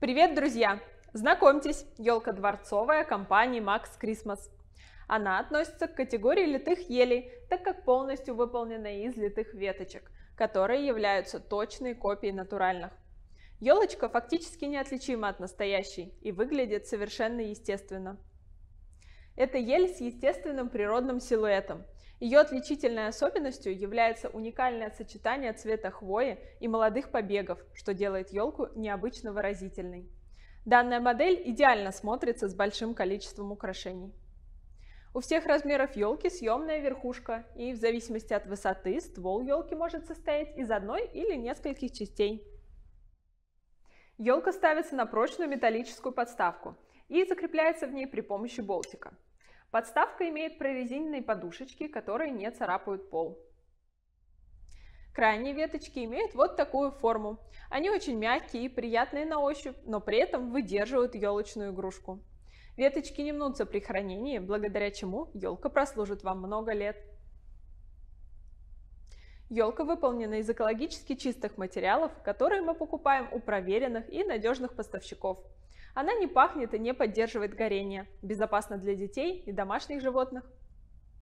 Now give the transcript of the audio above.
Привет, друзья! Знакомьтесь, елка дворцовая компании Max Christmas. Она относится к категории литых елей, так как полностью выполнена из литых веточек, которые являются точной копией натуральных. Елочка фактически неотличима от настоящей и выглядит совершенно естественно. Это ель с естественным природным силуэтом. Ее отличительной особенностью является уникальное сочетание цвета хвои и молодых побегов, что делает елку необычно выразительной. Данная модель идеально смотрится с большим количеством украшений. У всех размеров елки съемная верхушка, и в зависимости от высоты ствол елки может состоять из одной или нескольких частей. Елка ставится на прочную металлическую подставку и закрепляется в ней при помощи болтика. Подставка имеет прорезиненные подушечки, которые не царапают пол. Крайние веточки имеют вот такую форму. Они очень мягкие и приятные на ощупь, но при этом выдерживают елочную игрушку. Веточки не мнутся при хранении, благодаря чему елка прослужит вам много лет. Елка выполнена из экологически чистых материалов, которые мы покупаем у проверенных и надежных поставщиков. Она не пахнет и не поддерживает горение, безопасна для детей и домашних животных.